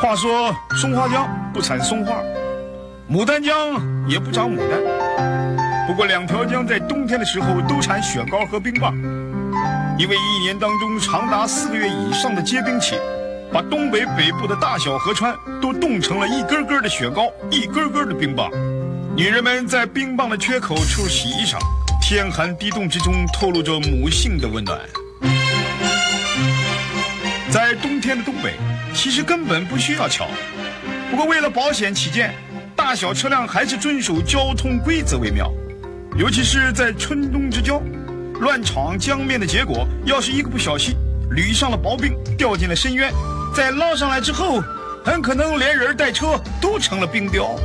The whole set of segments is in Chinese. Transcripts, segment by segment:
话说松花江不产松花，牡丹江也不长牡丹。不过两条江在冬天的时候都产雪糕和冰棒，因为一年当中长达四个月以上的结冰期，把东北北部的大小河川都冻成了一根根的雪糕，一根根的冰棒。女人们在冰棒的缺口处洗衣裳，天寒地冻之中透露着母性的温暖。在冬天的东北，其实根本不需要桥，不过为了保险起见，大小车辆还是遵守交通规则为妙。尤其是在春冬之交，乱闯江面的结果，要是一个不小心捋上了薄冰，掉进了深渊，再捞上来之后，很可能连人带车都成了冰雕。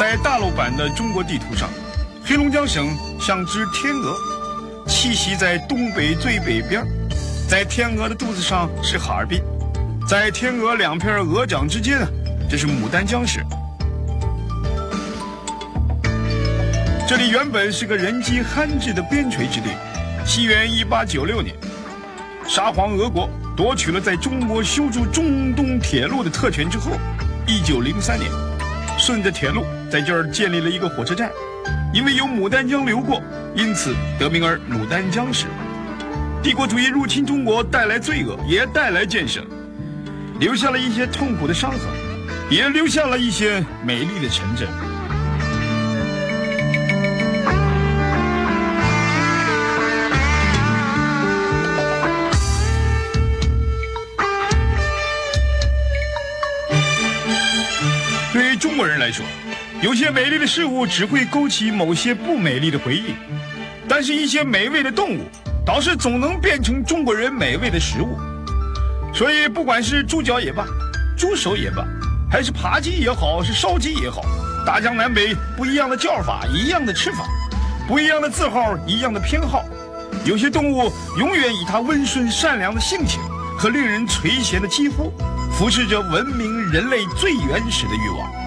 在大陆版的中国地图上，黑龙江省像只天鹅，栖息在东北最北边。在天鹅的肚子上是哈尔滨，在天鹅两片鹅掌之间呢，这是牡丹江市。这里原本是个人迹罕至的边陲之地。西元一八九六年，沙皇俄国夺取了在中国修筑中东铁路的特权之后，一九零三年，顺着铁路。在这儿建立了一个火车站，因为有牡丹江流过，因此得名而牡丹江市。帝国主义入侵中国带来罪恶，也带来建设，留下了一些痛苦的伤痕，也留下了一些美丽的城镇。对于中国人来说。有些美丽的事物只会勾起某些不美丽的回忆，但是，一些美味的动物倒是总能变成中国人美味的食物。所以，不管是猪脚也罢，猪手也罢，还是扒鸡也好，是烧鸡也好，大江南北不一样的叫法，一样的吃法，不一样的字号，一样的偏好。有些动物永远以它温顺善良的性情和令人垂涎的肌肤，服侍着文明人类最原始的欲望。